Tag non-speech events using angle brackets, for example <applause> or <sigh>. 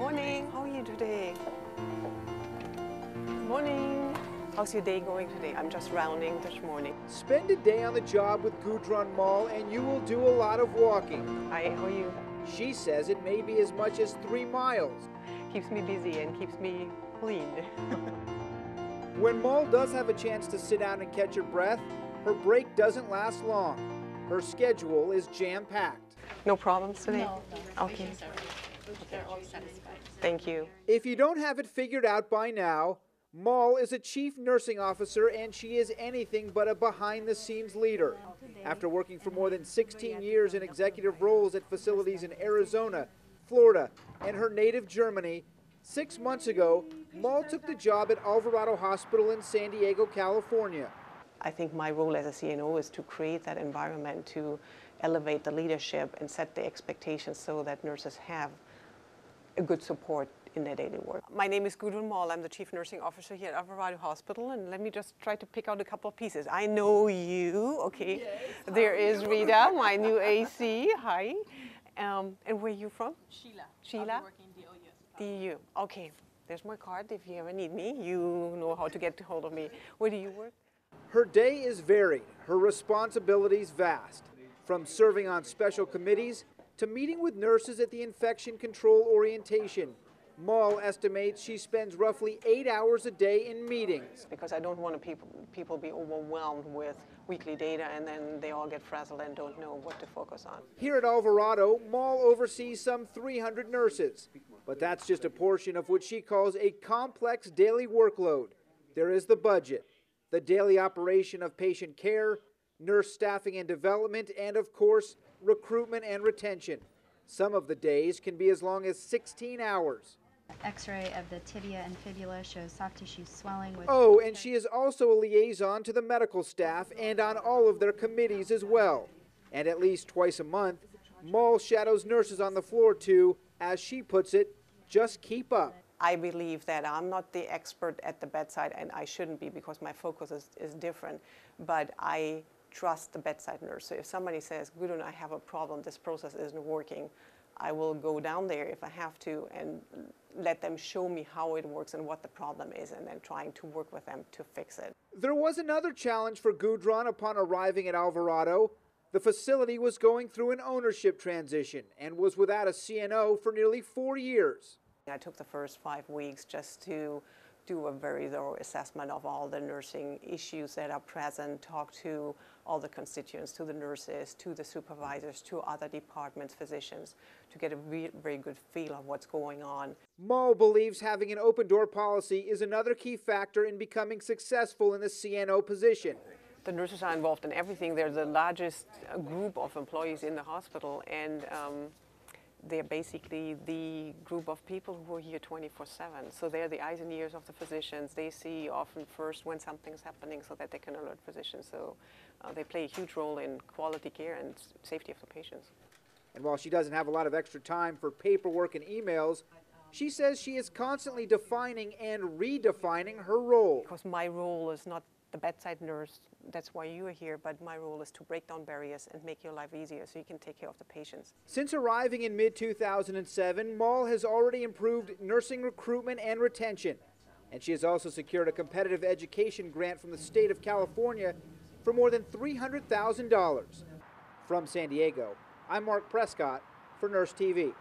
Morning. How are you today? Good Morning. How's your day going today? I'm just rounding this morning. Spend a day on the job with Gudrun Mall and you will do a lot of walking. Hi, how are you? She says it may be as much as three miles. Keeps me busy and keeps me clean. <laughs> when Mall does have a chance to sit down and catch her breath, her break doesn't last long. Her schedule is jam-packed. No problems today? No, no. Okay. Patients are, they're all satisfied. Thank you. If you don't have it figured out by now, Mall is a chief nursing officer and she is anything but a behind the scenes leader. After working for more than 16 years in executive roles at facilities in Arizona, Florida, and her native Germany, six months ago, Mall took the job at Alvarado Hospital in San Diego, California. I think my role as a CNO is to create that environment to elevate the leadership and set the expectations so that nurses have a good support in their daily work. My name is Gudrun Mall. I'm the Chief Nursing Officer here at Alvarado Hospital, and let me just try to pick out a couple of pieces. I know you, okay? Yes, there is Rita, my new AC. Hi. Um, and where are you from? Sheila. Sheila? Working in DU. Okay. There's my card if you ever need me. You know how to get a hold of me. Where do you work? Her day is varied, her responsibilities vast, from serving on special committees to meeting with nurses at the infection control orientation. Mall estimates she spends roughly eight hours a day in meetings. Because I don't want to people, people be overwhelmed with weekly data and then they all get frazzled and don't know what to focus on. Here at Alvarado, Mall oversees some 300 nurses, but that's just a portion of what she calls a complex daily workload. There is the budget, the daily operation of patient care, nurse staffing and development, and of course, recruitment and retention. Some of the days can be as long as 16 hours. X-ray of the tibia and fibula shows soft tissue swelling with Oh, and she is also a liaison to the medical staff and on all of their committees as well. And at least twice a month, Mall shadows nurses on the floor to, as she puts it, just keep up. I believe that I'm not the expert at the bedside, and I shouldn't be because my focus is, is different. But I trust the bedside nurse. So if somebody says, Gudrun, I have a problem, this process isn't working, I will go down there if I have to and let them show me how it works and what the problem is, and then trying to work with them to fix it. There was another challenge for Gudrun upon arriving at Alvarado. The facility was going through an ownership transition and was without a CNO for nearly four years. I took the first five weeks just to do a very thorough assessment of all the nursing issues that are present, talk to all the constituents, to the nurses, to the supervisors, to other departments, physicians, to get a very good feel of what's going on. Mall believes having an open door policy is another key factor in becoming successful in the CNO position. The nurses are involved in everything. They're the largest group of employees in the hospital, and um, they're basically the group of people who are here 24 7. So they're the eyes and ears of the physicians. They see often first when something's happening so that they can alert physicians. So uh, they play a huge role in quality care and safety of the patients. And while she doesn't have a lot of extra time for paperwork and emails, she says she is constantly defining and redefining her role. Because my role is not the bedside nurse, that's why you are here, but my role is to break down barriers and make your life easier so you can take care of the patients. Since arriving in mid 2007, Mall has already improved nursing recruitment and retention. And she has also secured a competitive education grant from the state of California for more than $300,000. From San Diego, I'm Mark Prescott for Nurse TV.